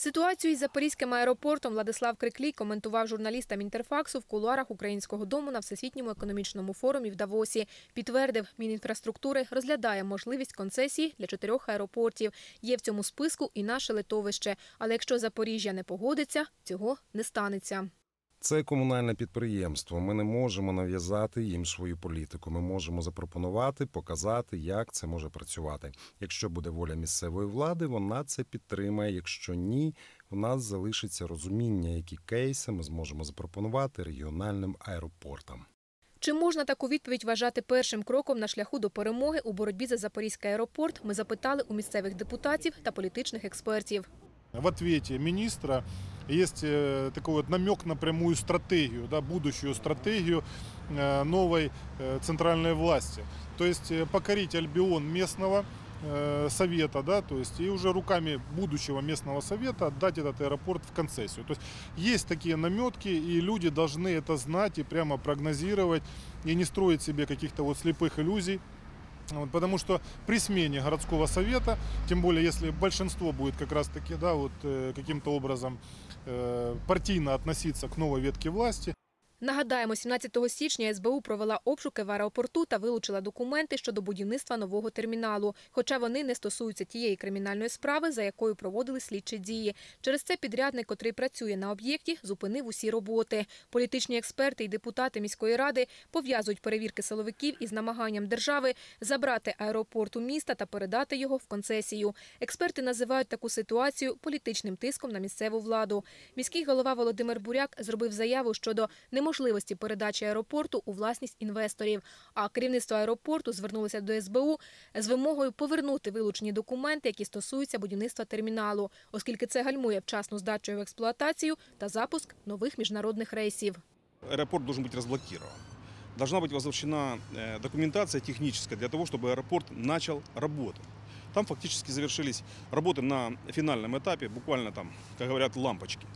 Ситуацію із Запорізьким аеропортом Владислав Криклій коментував журналістам Інтерфаксу в кулуарах Українського дому на Всесвітньому економічному форумі в Давосі. Підтвердив, Мінінфраструктури розглядає можливість концесії для чотирьох аеропортів. Є в цьому списку і наше литовище. Але якщо Запоріжжя не погодиться, цього не станеться. Це комунальне підприємство. Ми не можемо нав'язати їм свою політику. Ми можемо запропонувати, показати, як це може працювати. Якщо буде воля місцевої влади, вона це підтримає. Якщо ні, у нас залишиться розуміння, які кейси ми зможемо запропонувати регіональним аеропортам. Чи можна таку відповідь вважати першим кроком на шляху до перемоги у боротьбі за Запорізький аеропорт? Ми запитали у місцевих депутатів та політичних експертів. В ответе министра есть э, такой вот намек на прямую стратегию, да, будущую стратегию э, новой э, центральной власти. То есть э, покорить Альбион местного э, совета, да, то есть и уже руками будущего местного совета отдать этот аэропорт в концессию. То есть есть такие наметки, и люди должны это знать и прямо прогнозировать, и не строить себе каких-то вот слепых иллюзий. Вот, потому что при смене городского совета, тем более если большинство будет как раз таки да, вот, э, каким-то образом э, партийно относиться к новой ветке власти, Нагадаємо, 17 січня СБУ провела обшуки в аеропорту та вилучила документи щодо будівництва нового терміналу. Хоча вони не стосуються тієї кримінальної справи, за якою проводили слідчі дії. Через це підрядник, котрий працює на об'єкті, зупинив усі роботи. Політичні експерти і депутати міської ради пов'язують перевірки силовиків із намаганням держави забрати аеропорт у міста та передати його в концесію. Експерти називають таку ситуацію політичним тиском на місцеву владу. Міський голова Володимир Буряк зробив заяву щодо неможливості передачі аеропорту у власність інвесторів. А керівництво аеропорту звернулося до СБУ з вимогою повернути вилучені документи, які стосуються будівництва терміналу, оскільки це гальмує вчасну здачу в експлуатацію та запуск нових міжнародних рейсів. аэропорт должен быть разблокирован. Должна быть возвращена э, документация техническая для того, чтобы аэропорт начал работать. Там фактически завершились работы на финальном этапе, буквально там, как говорят, лампочки.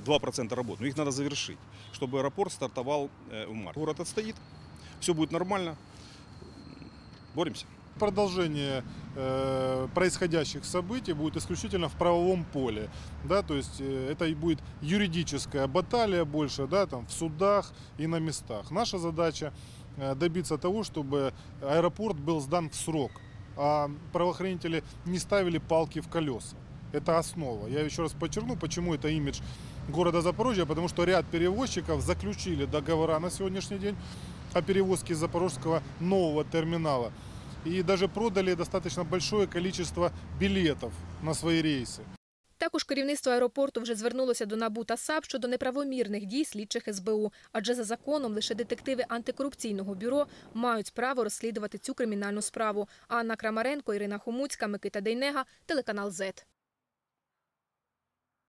2% работ. Но их надо завершить, чтобы аэропорт стартовал э, в марте. Город отстоит, все будет нормально. Боремся. продолжение э, происходящих событий будет исключительно в правовом поле. Да, то есть э, это и будет юридическая баталия больше да, там, в судах и на местах. Наша задача э, добиться того, чтобы аэропорт был сдан в срок, а правоохранители не ставили палки в колеса. Это основа. Я еще раз подчеркну, почему это имидж города Запорожья, потому что ряд перевозчиков заключили договора на сегодняшний день о перевозке из запорожского нового терминала и даже продали достаточно большое количество билетов на свои рейсы. Також керівництво аеропорту вже звернулося до НАБУ та САП щодо неправомірних дій слідчих СБУ. Адже за законом лише детективи антикорупційного бюро мають право розслідувати цю кримінальну справу. Анна Крамаренко, Ірина Хомуцька, Микита Дейнега, телеканал ЗЕТ.